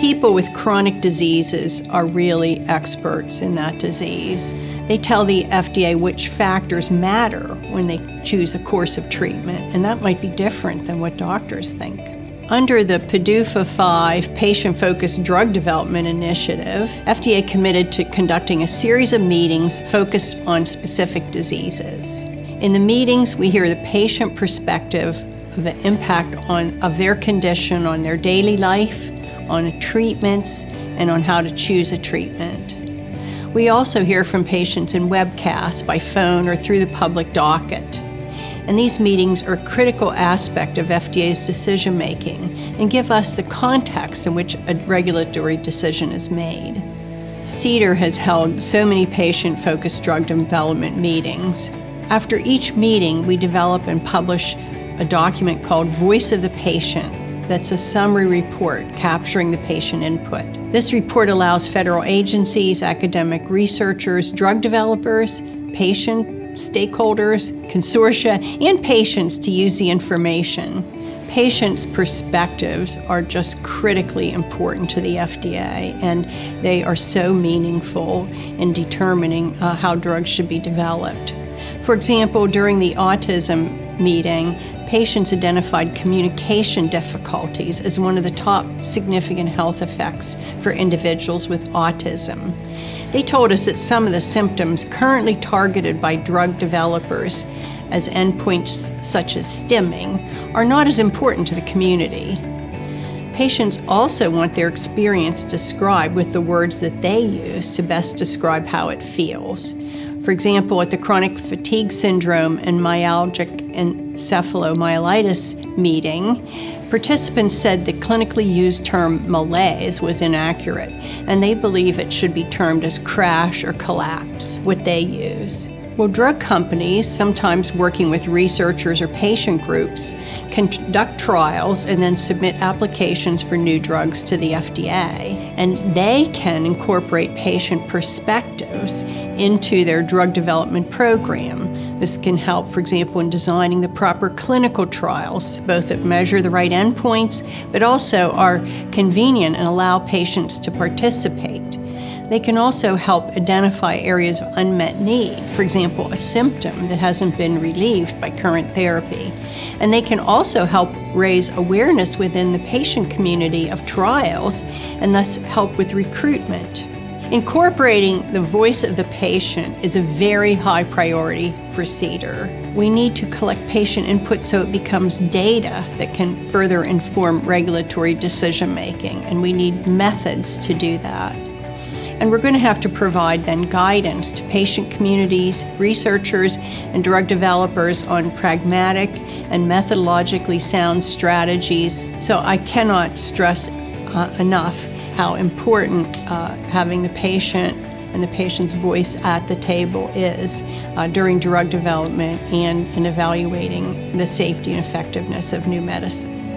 People with chronic diseases are really experts in that disease. They tell the FDA which factors matter when they choose a course of treatment, and that might be different than what doctors think. Under the PDUFA 5 Patient Focused Drug Development Initiative, FDA committed to conducting a series of meetings focused on specific diseases. In the meetings, we hear the patient perspective of the impact on, of their condition on their daily life, on treatments, and on how to choose a treatment. We also hear from patients in webcasts, by phone, or through the public docket. And these meetings are a critical aspect of FDA's decision making and give us the context in which a regulatory decision is made. CDER has held so many patient focused drug development meetings. After each meeting, we develop and publish a document called Voice of the Patient that's a summary report capturing the patient input. This report allows federal agencies, academic researchers, drug developers, patient stakeholders, consortia, and patients to use the information. Patients' perspectives are just critically important to the FDA, and they are so meaningful in determining uh, how drugs should be developed. For example, during the autism meeting, patients identified communication difficulties as one of the top significant health effects for individuals with autism. They told us that some of the symptoms currently targeted by drug developers as endpoints such as stimming are not as important to the community. Patients also want their experience described with the words that they use to best describe how it feels. For example, at the chronic fatigue syndrome and myalgic encephalomyelitis meeting, participants said the clinically used term malaise was inaccurate, and they believe it should be termed as crash or collapse, what they use. Well, drug companies, sometimes working with researchers or patient groups, conduct trials and then submit applications for new drugs to the FDA. And they can incorporate patient perspectives into their drug development program. This can help, for example, in designing the proper clinical trials, both that measure the right endpoints, but also are convenient and allow patients to participate. They can also help identify areas of unmet need, for example, a symptom that hasn't been relieved by current therapy. And they can also help raise awareness within the patient community of trials and thus help with recruitment. Incorporating the voice of the patient is a very high priority for CDER. We need to collect patient input so it becomes data that can further inform regulatory decision making, and we need methods to do that. And we're going to have to provide then guidance to patient communities, researchers, and drug developers on pragmatic and methodologically sound strategies. So I cannot stress uh, enough how important uh, having the patient and the patient's voice at the table is uh, during drug development and in evaluating the safety and effectiveness of new medicines.